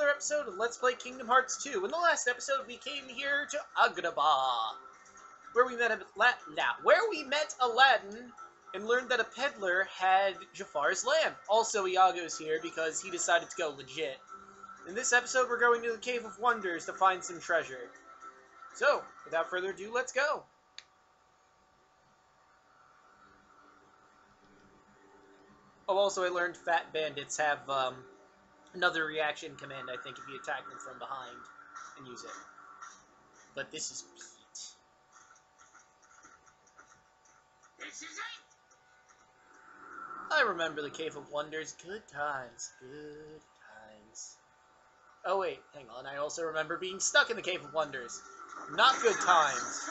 Another episode of Let's Play Kingdom Hearts 2. In the last episode, we came here to Agrabah, where we met a La- now, where we met Aladdin and learned that a peddler had Jafar's lamp. Also, Iago's here because he decided to go legit. In this episode, we're going to the Cave of Wonders to find some treasure. So, without further ado, let's go. Oh, also, I learned Fat Bandits have um, another reaction command, I think, if you attack them from behind and use it. But this is Pete. This is it. I remember the Cave of Wonders. Good times. Good times. Oh, wait. Hang on. I also remember being stuck in the Cave of Wonders. Not good times.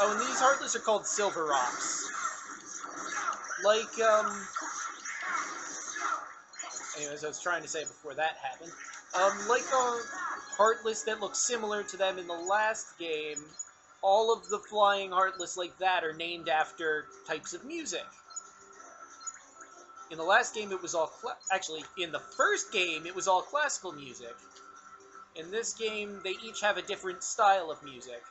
Oh, and these Heartless are called Silver Rocks. Like, um... Anyways, I was trying to say before that happened. Um, like a Heartless that looks similar to them in the last game, all of the flying Heartless like that are named after types of music. In the last game, it was all actually in the first game, it was all classical music. In this game, they each have a different style of music.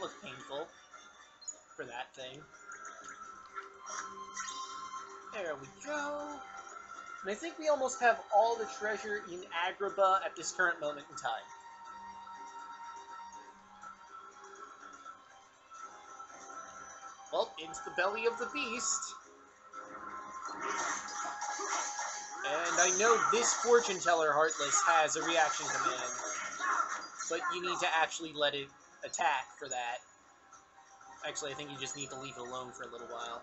Looked painful for that thing. There we go. And I think we almost have all the treasure in Agrabah at this current moment in time. Well, into the belly of the beast. And I know this fortune teller Heartless has a reaction command, but you need to actually let it attack for that. Actually, I think you just need to leave it alone for a little while.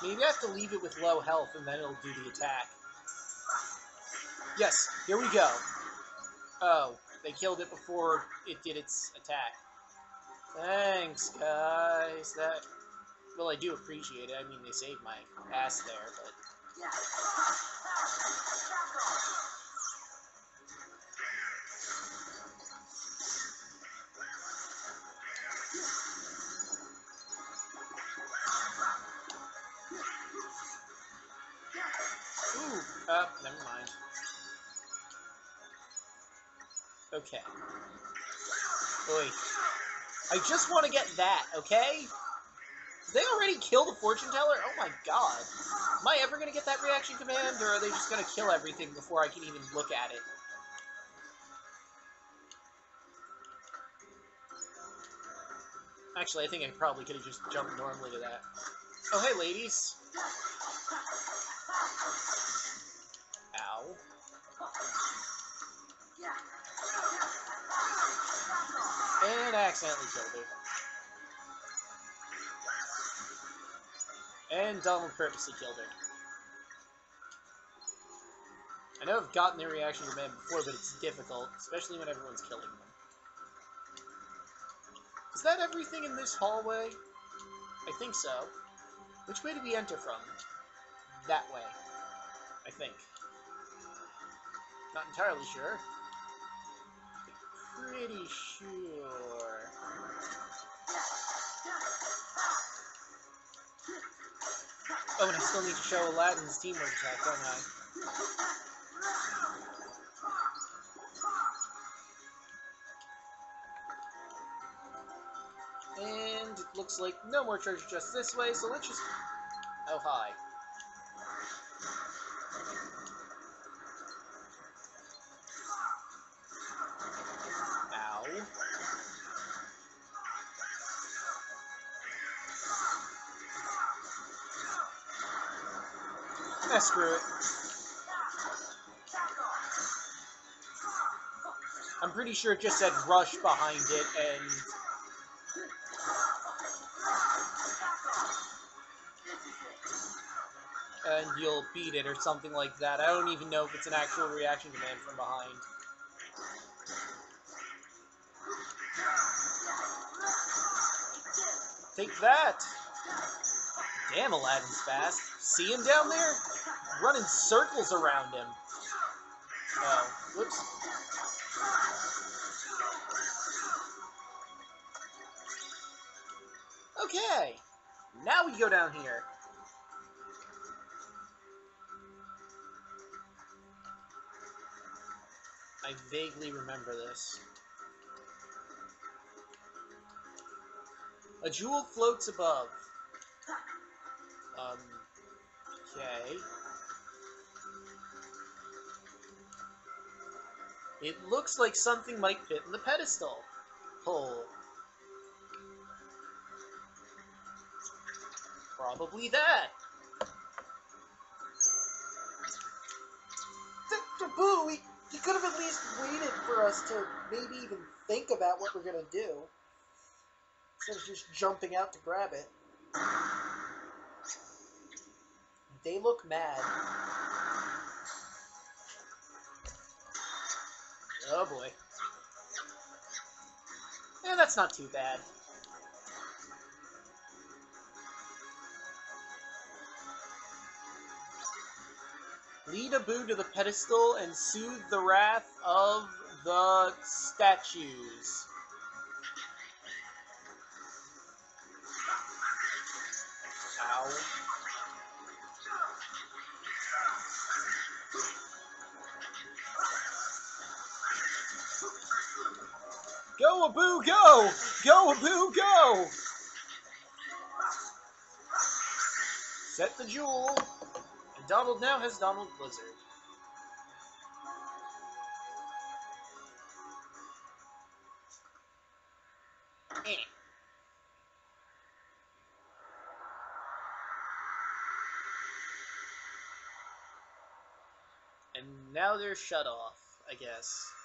Maybe I have to leave it with low health and then it'll do the attack. Yes, here we go. Oh, they killed it before it did its attack. Thanks, guys. That, well, I do appreciate it. I mean, they saved my ass there, but... Ooh, uh, never mind. Okay. Oi. I just want to get that, okay? Did they already kill the fortune teller? Oh my god. Am I ever going to get that reaction command, or are they just going to kill everything before I can even look at it? Actually, I think I probably could have just jumped normally to that. Oh, hey, ladies. Ow. And accidentally killed her. And Donald purposely killed her. I know I've gotten their reaction command before, but it's difficult, especially when everyone's killing them. Is that everything in this hallway? I think so. Which way do we enter from? That way. I think. Not entirely sure. Pretty sure. Oh, and I still need to show Aladdin's teamwork attack, don't I? And it looks like no more treasure just this way, so let's just... Oh, hi. screw it. I'm pretty sure it just said rush behind it and and you'll beat it or something like that. I don't even know if it's an actual reaction command from behind. Take that! Damn, Aladdin's fast. See him down there? Running circles around him. Oh, whoops. Okay, now we go down here. I vaguely remember this. A jewel floats above. Um, okay. It looks like something might fit in the pedestal. Hole. Probably that. Boo, we, you could have at least waited for us to maybe even think about what we're gonna do. Instead of just jumping out to grab it. They look mad. Oh boy. Yeah, that's not too bad. Lead Abu to the pedestal and soothe the wrath of the statues. Go! Go, go! Set the jewel. And Donald now has Donald Blizzard. And now they're shut off, I guess.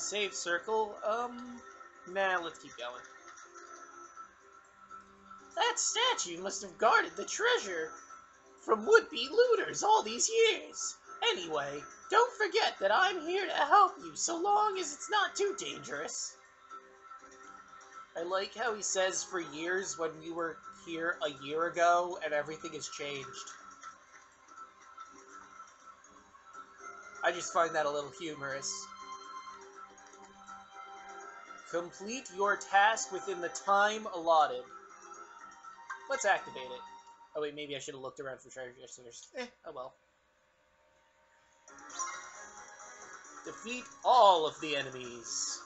Save circle. Um, nah, let's keep going. That statue must have guarded the treasure from would-be looters all these years. Anyway, don't forget that I'm here to help you so long as it's not too dangerous. I like how he says for years when we were here a year ago and everything has changed. I just find that a little humorous. Complete your task within the time allotted. Let's activate it. Oh wait, maybe I should have looked around for treasure chesters. Eh, oh well. Defeat all of the enemies.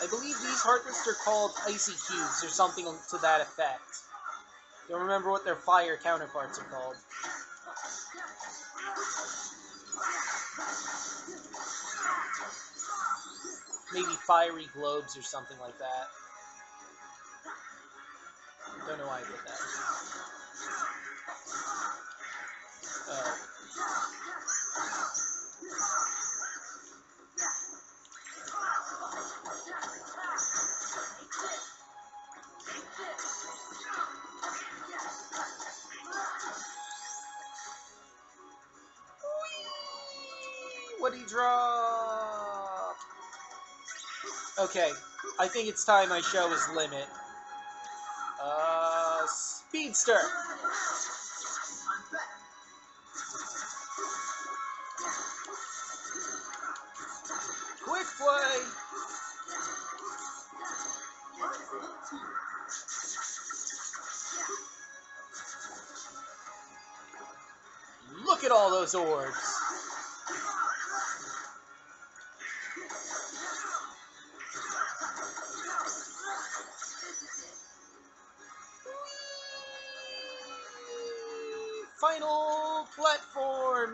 I believe these heartless are called icy cubes or something to that effect. Don't remember what their fire counterparts are called. Maybe fiery globes or something like that. Don't know why I did that. Oh. Drop? Okay, I think it's time I show his limit. Uh, Speedster. Quick play. Look at all those orbs.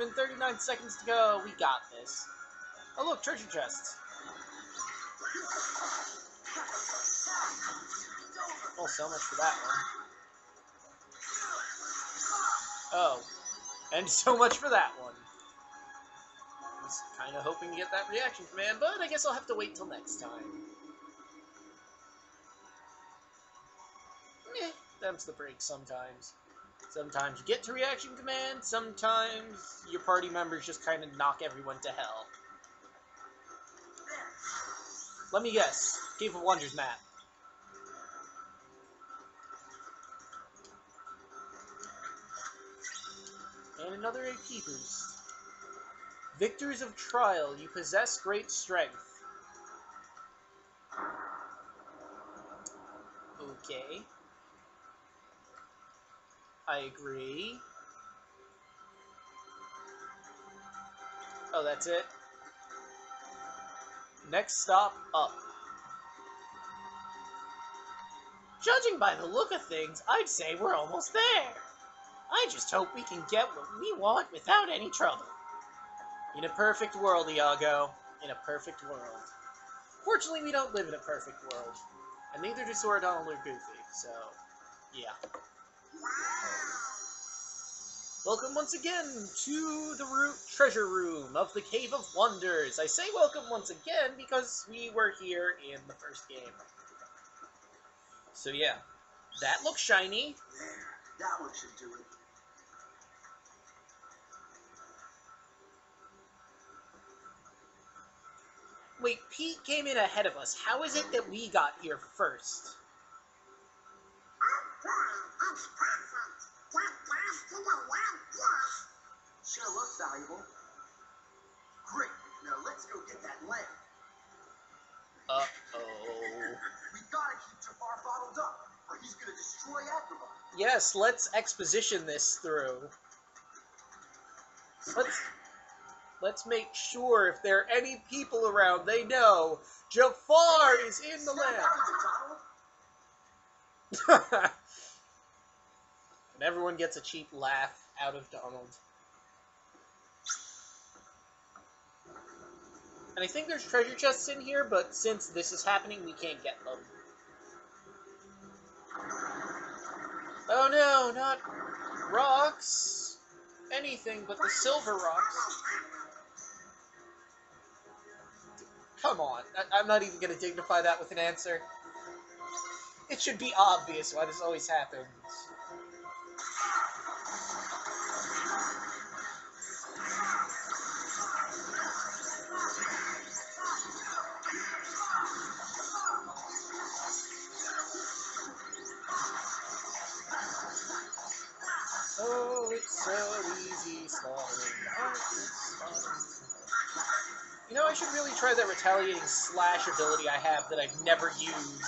In 39 seconds to go. We got this. Oh look, treasure chests. Oh, so much for that one. Oh, and so much for that one. I was kind of hoping to get that reaction command, but I guess I'll have to wait till next time. Meh, them's the break sometimes. Sometimes you get to reaction command, sometimes your party members just kind of knock everyone to hell. Let me guess. Cave of Wonders map. And another AP boost. Victors of Trial, you possess great strength. Okay. I agree. Oh, that's it? Next stop, up. Judging by the look of things, I'd say we're almost there. I just hope we can get what we want without any trouble. In a perfect world, Iago. In a perfect world. Fortunately, we don't live in a perfect world. And neither do Sora, Donald, or Goofy, so... Yeah. Welcome once again to the root treasure room of the Cave of Wonders. I say welcome once again because we were here in the first game. So yeah, that looks shiny. There, that one should do it. Wait, Pete came in ahead of us. How is it that we got here first? Let's exposition this through. Let's let's make sure if there are any people around, they know Jafar is in the land. out of it, Donald. and everyone gets a cheap laugh out of Donald. And I think there's treasure chests in here, but since this is happening, we can't get them. Oh no, not rocks. Anything but the silver rocks. Come on, I- I'm not even gonna dignify that with an answer. It should be obvious why this always happens. Oh, it's so easy heartless. Oh, you know, I should really try that retaliating slash ability I have that I've never used.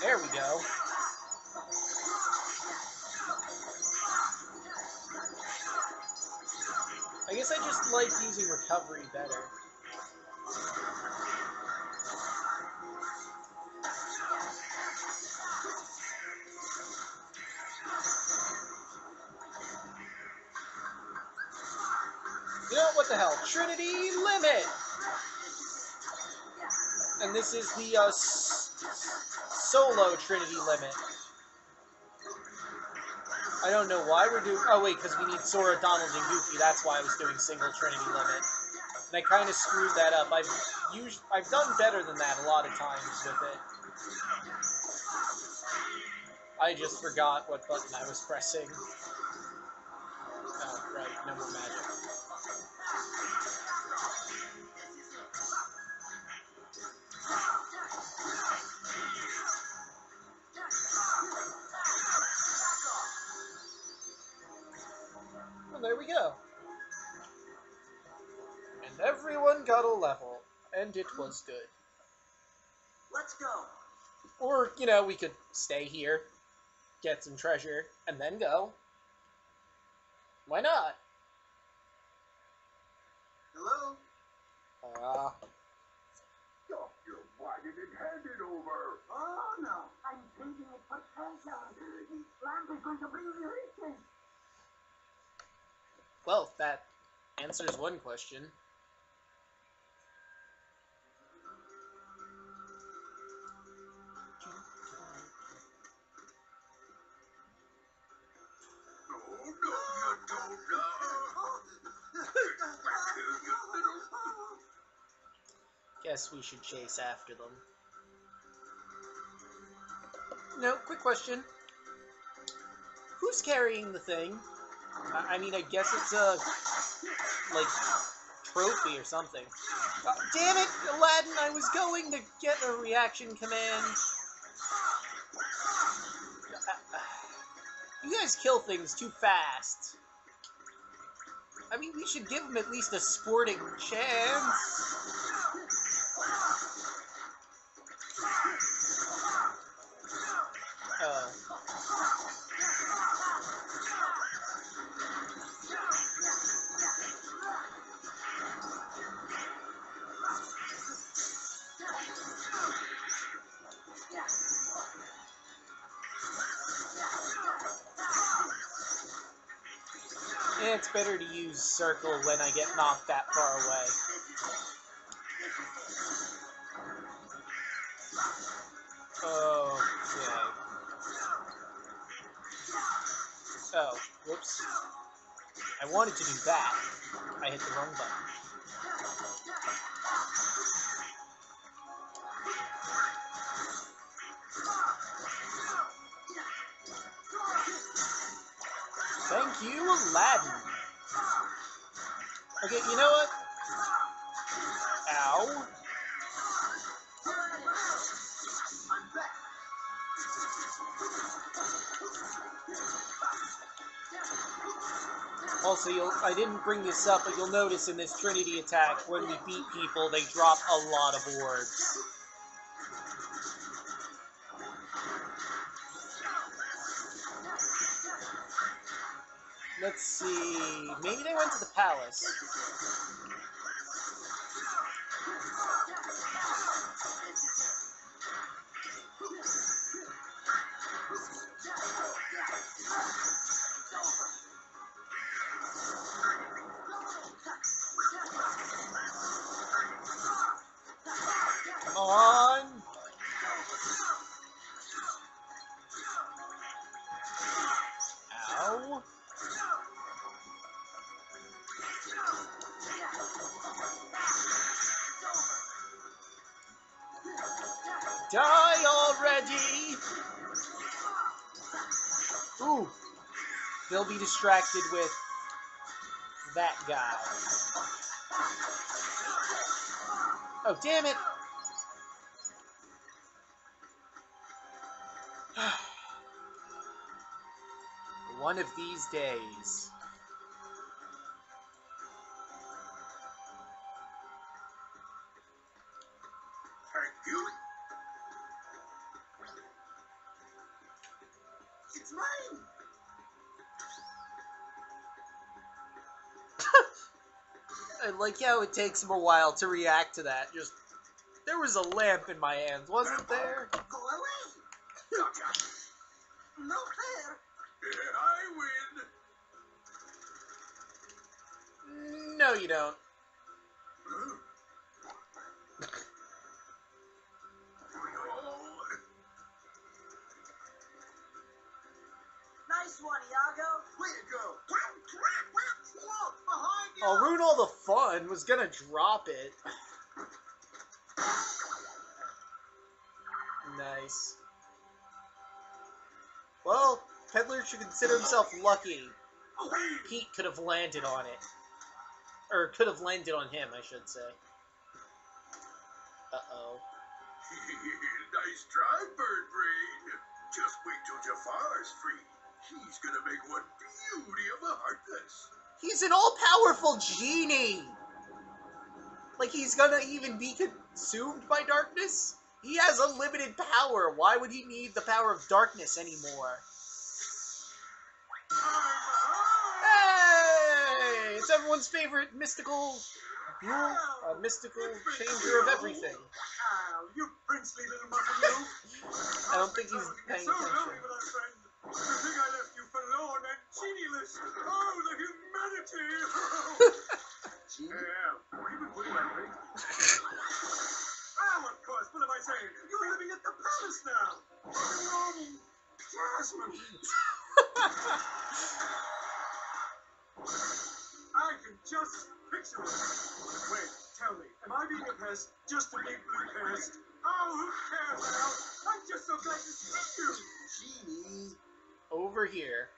There we go. I guess I just like using recovery better. You know what the hell? Trinity Limit! And this is the uh, solo Trinity Limit. I don't know why we're doing. Oh wait, because we need Sora, Donald, and Goofy. That's why I was doing single Trinity Limit. And I kind of screwed that up. I've I've done better than that a lot of times with it. I just forgot what button I was pressing. Oh, right, no more magic. There we go. And everyone got a level, and it was good. Let's go. Or, you know, we could stay here, get some treasure, and then go. Why not? Hello? Uh, Stop your and hand it over. Oh, no. I'm taking it for treasure. This lamp is going to bring me well, that Answers one question. Guess we should chase after them. No, quick question. Who's carrying the thing? I, I mean, I guess it's a like trophy or something. Uh, damn it, Aladdin! I was going to get a reaction command. Uh, uh, You guys kill things too fast. I mean, we should give them at least a sporting chance. Oh. It's better to use circle when I get knocked that far away. Okay. Oh, whoops. I wanted to do that. I hit the wrong button. Thank you, Aladdin. Okay, you know what? Ow. Also, I didn't bring this up, but you'll notice in this Trinity attack, when we beat people, they drop a lot of orbs. Let's see. Maybe they went to the palace. Distracted with that guy. Oh, damn it! One of these days. Like how it takes him a while to react to that. Just there was a lamp in my hands, wasn't there? Gonna drop it. Nice. Well, Peddler should consider himself lucky. Pete could have landed on it. Or could have landed on him, I should say. Uh-oh. nice try, Bird Brain. Just wait till Jafar's free. He's gonna make one beauty of a heartless. He's an all-powerful genie! Like he's gonna even be consumed by darkness? He has unlimited power. Why would he need the power of darkness anymore? Hey! It's everyone's favorite mystical, ghoul, uh, mystical changer of everything. You princely little muffin. I don't think he's paying so attention. lonely without a friend. To think I left you forlorn and genieless. Oh, the humanity! Gene? Uh, or even putting I think. oh, of course, what am I saying? You're living at the palace now. Planning. Jasmine. I can just picture it. Wait, tell me, am I being a pest? Just a big blue pest? Oh, who cares now? I'm just so glad to see you. Genie. Over here.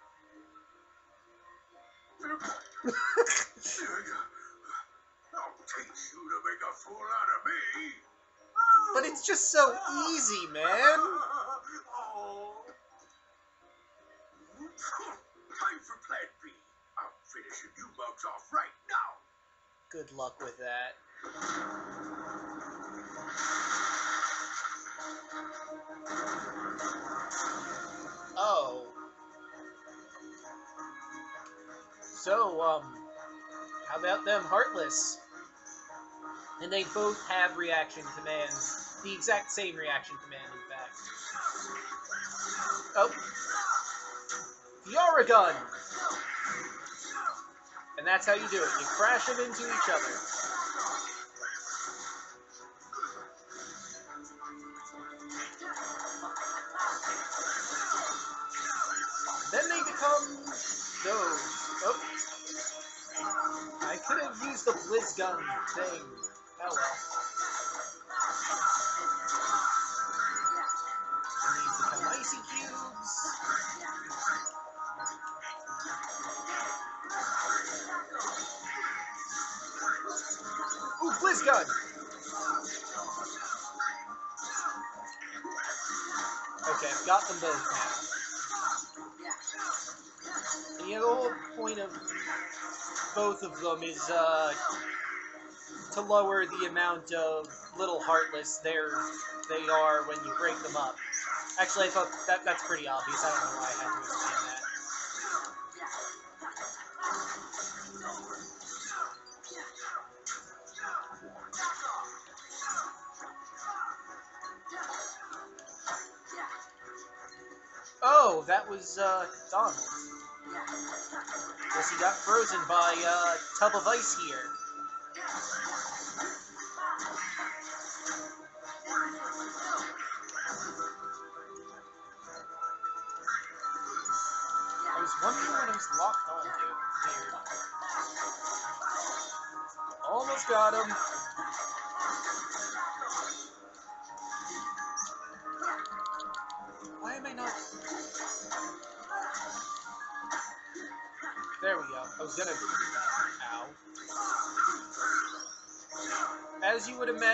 Fool out of me. But it's just so easy, man. Oh. Time for plan B. I'm finishing you bugs off right now. Good luck with that. Oh. So, um, how about them Heartless? And they both have reaction commands. The exact same reaction command, in fact. Oh. Firagun! And that's how you do it. You crash them into each other. Then they become those. Oh. I could have used the Blizzagun thing. Cubes. Ooh, Blizzagun! Okay, I've got them both now. And the whole point of both of them is uh, to lower the amount of little heartless there they are when you break them up. Actually, I thought that that's pretty obvious. I don't know why I had to explain that. Oh, that was uh, Donald. Guess he got frozen by uh, tub of ice here.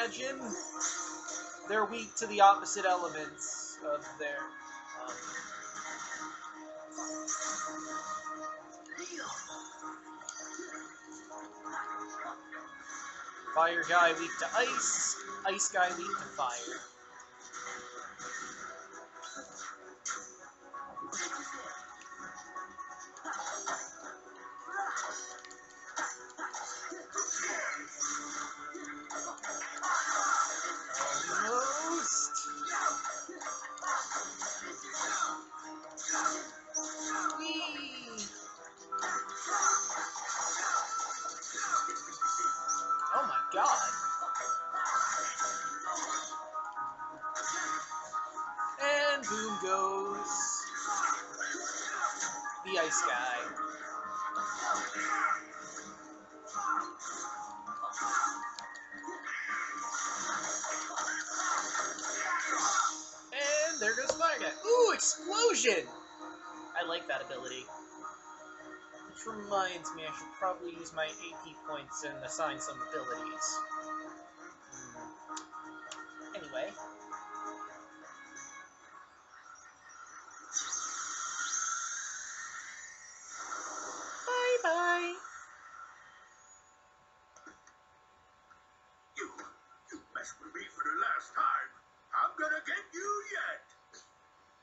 Imagine, they're weak to the opposite elements of their. Um, fire guy weak to ice, ice guy weak to fire. Explosion! I like that ability. Which reminds me, I should probably use my AP points and assign some abilities.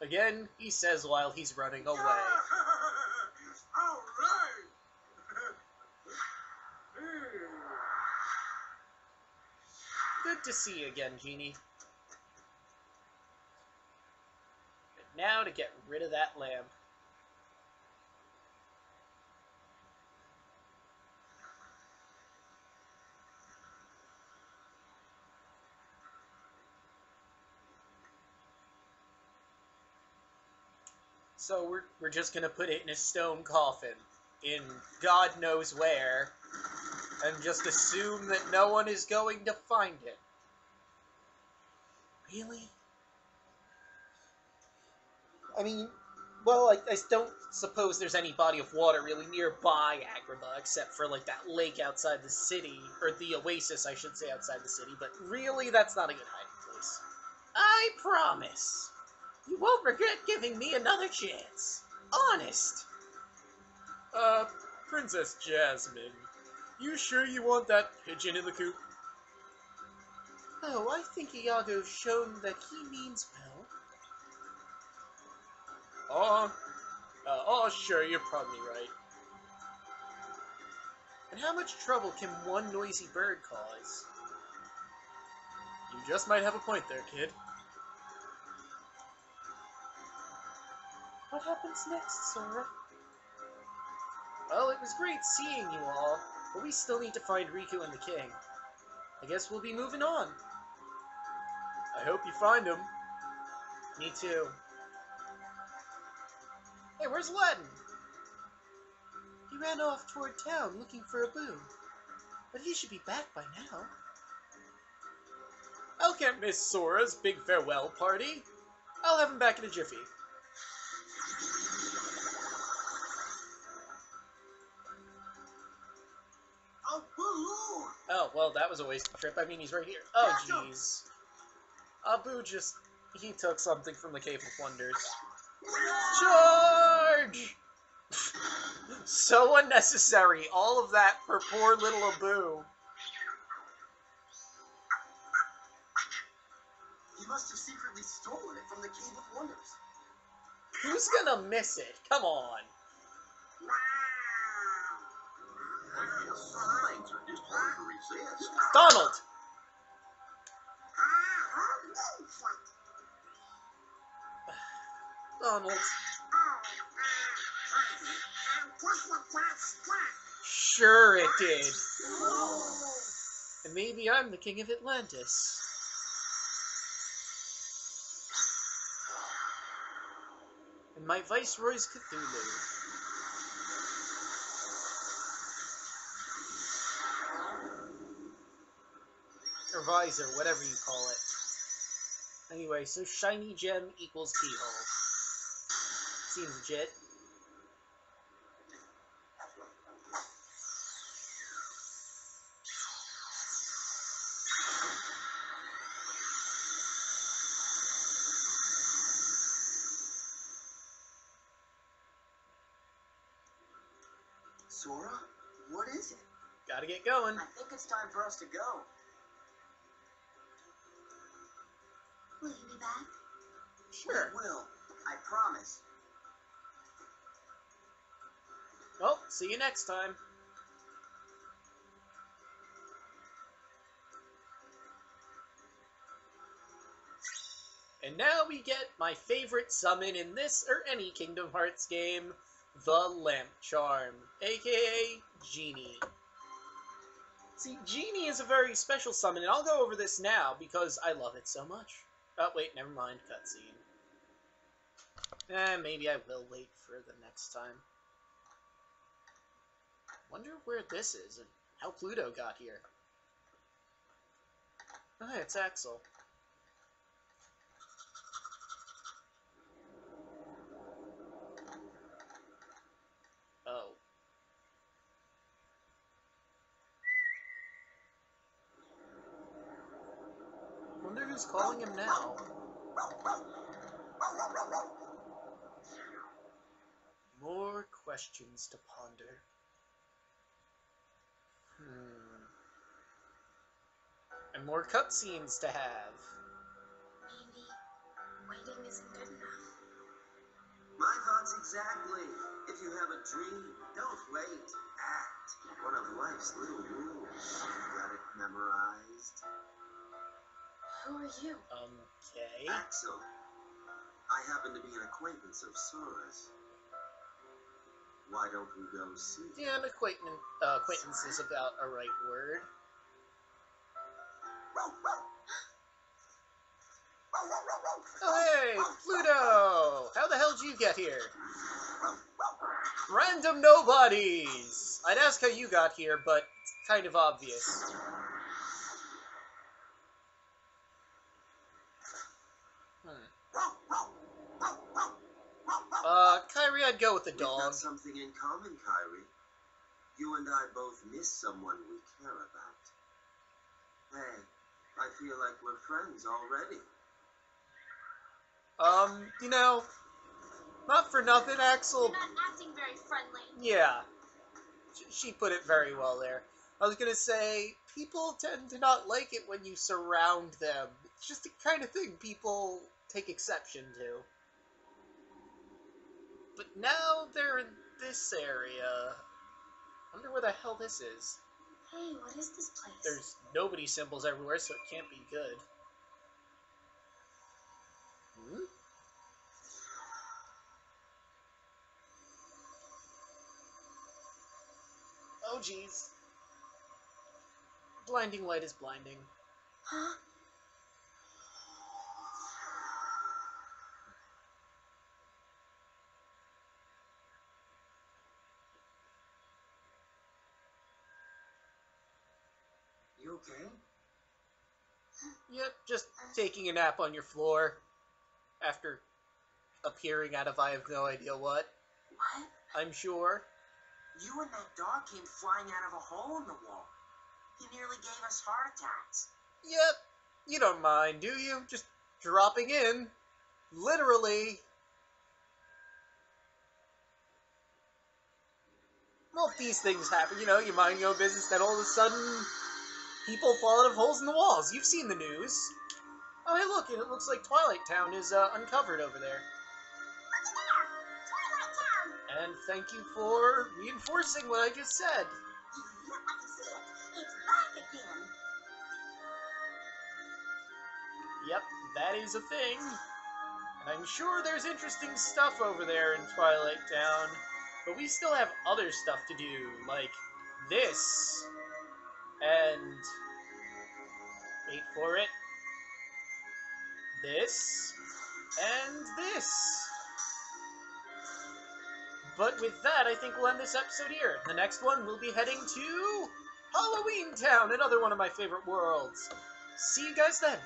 Again, he says while he's running away. All right. Good to see you again, Genie. But now to get rid of that lamp. So we're, we're just gonna put it in a stone coffin in God knows where and just assume that no one is going to find it. Really? I mean, well, I, I don't suppose there's any body of water really nearby Agrabah except for like that lake outside the city, or the oasis, I should say, outside the city, but really that's not a good hiding place. I promise. You won't regret giving me another chance. Honest. Uh, Princess Jasmine, you sure you want that pigeon in the coop? Oh, I think Iago's shown that he means well. Oh, uh, oh, sure, you're probably right. And how much trouble can one noisy bird cause? You just might have a point there, kid. What happens next, Sora? Well, it was great seeing you all, but we still need to find Riku and the King. I guess we'll be moving on. I hope you find him. Me too. Hey, where's Aladdin? He ran off toward town looking for Abu. But he should be back by now. I'll can't miss Sora's big farewell party. I'll have him back in a jiffy. Oh, well, that was a wasted trip. I mean, he's right here. Oh, jeez. Abu just... He took something from the Cave of Wonders. Charge! so unnecessary. All of that for poor little Abu. He must have secretly stolen it from the Cave of Wonders. Who's gonna miss it? Come on. Donald! Donald. Sure it did. And maybe I'm the king of Atlantis. And my viceroy's Cthulhu. Or visor, whatever you call it. Anyway, so shiny gem equals keyhole. Seems legit. Sora, what is it? Gotta get going. I think it's time for us to go. See you next time. And now we get my favorite summon in this or any Kingdom Hearts game, the Lamp Charm, aka Genie. See, Genie is a very special summon, and I'll go over this now because I love it so much. Oh, wait, never mind, cutscene. Eh, maybe I will wait for the next time. Wonder where this is and how Pluto got here. Oh, hey, it's Axel. Oh. Wonder who's calling him now. More questions to ponder. Hmm. And more cutscenes to have. Maybe waiting isn't good enough. My thoughts exactly. If you have a dream, don't wait. Act. One of life's little rules. You Got it memorized? Who are you? Okay. Axel. I happen to be an acquaintance of Sora's. Why don't we go see? Yeah, an acquaintance, uh, acquaintance is about a right word. Oh, hey, Pluto! How the hell did you get here? Random nobodies! I'd ask how you got here, but it's kind of obvious. Hmm. Uh, Kairi, I'd go with the We've dog. got something in common, Kairi. You and I both miss someone we care about. Hey, I feel like we're friends already. Um, you know, not for nothing, Axel. You're not acting very friendly. Yeah, she put it very well there. I was gonna say, people tend to not like it when you surround them. It's just the kind of thing people take exception to. But now they're in this area. Wonder where the hell this is. Hey, what is this place? There's nobody symbols everywhere, so it can't be good. Hmm? Oh, jeez. Blinding light is blinding. Huh? Yep, just taking a nap on your floor after appearing out of I have no idea what. What? I'm sure. You and that dog came flying out of a hole in the wall. He nearly gave us heart attacks. Yep, you don't mind, do you? Just dropping in. Literally. Well, these things happen, you know, you mind your own business, then all of a sudden, people fall out of holes in the walls. You've seen the news. Oh, hey, look, it looks like Twilight Town is uh, uncovered over there. And thank you for reinforcing what I just said. I can see it. It's back again. Yep, that is a thing. And I'm sure there's interesting stuff over there in Twilight Town. But we still have other stuff to do, like this. And. Wait for it. This. And this. But with that, I think we'll end this episode here. The next one, we'll be heading to Halloween Town, another one of my favorite worlds. See you guys then.